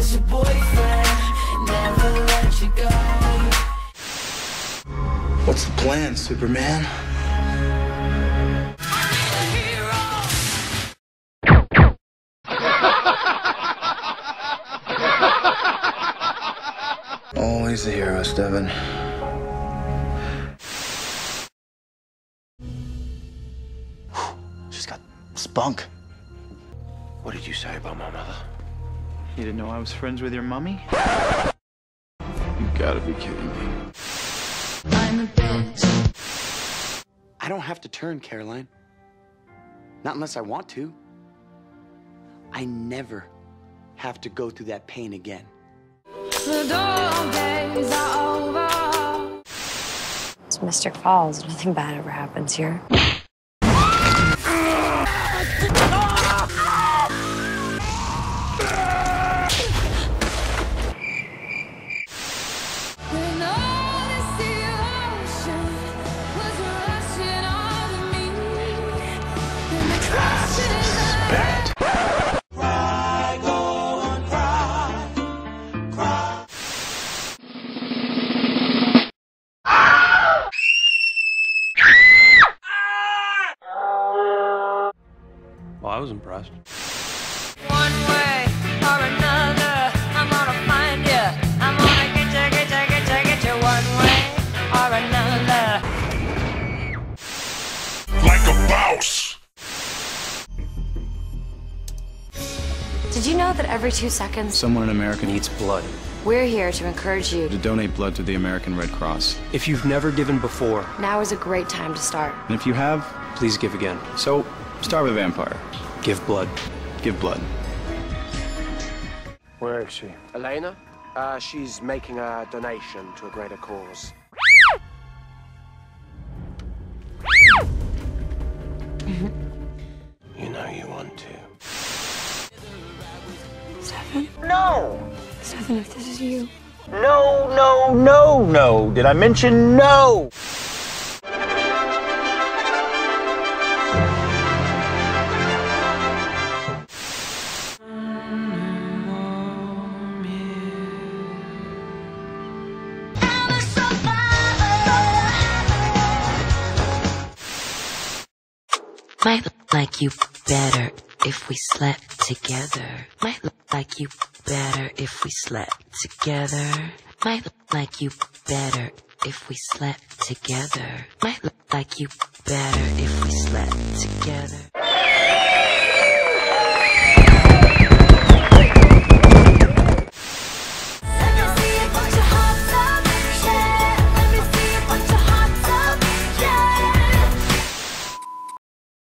as your boyfriend, never let you go. What's the plan, Superman? Always the hero, Steven. She's got spunk. What did you say about my mother? You didn't know I was friends with your mummy? You gotta be kidding me. I'm a bitch. I don't have to turn, Caroline. Not unless I want to. I never have to go through that pain again. The days are over. It's Mystic Falls. Nothing bad ever happens here. Well, I was impressed. One way or another, I'm gonna find you. I'm gonna get you, get you, get you, get you one way or another. like a boss. Did you know that every two seconds, Someone in America needs Needs blood. we're here to encourage you? to donate blood to the American Red Cross. If you've never given before, Now is a great time to start. And if you have, please give again. so start with a vampire. Give blood. Give blood. Where is she? Elena? Uh, she's making a donation to a greater cause. you know you want to. Stefan, if this is you. No, no, no, no. Did I mention no? Might look like you better if we slept together. Might look like you better if we slept together. Might look like you better if we slept together. Might look like you better if we slept together.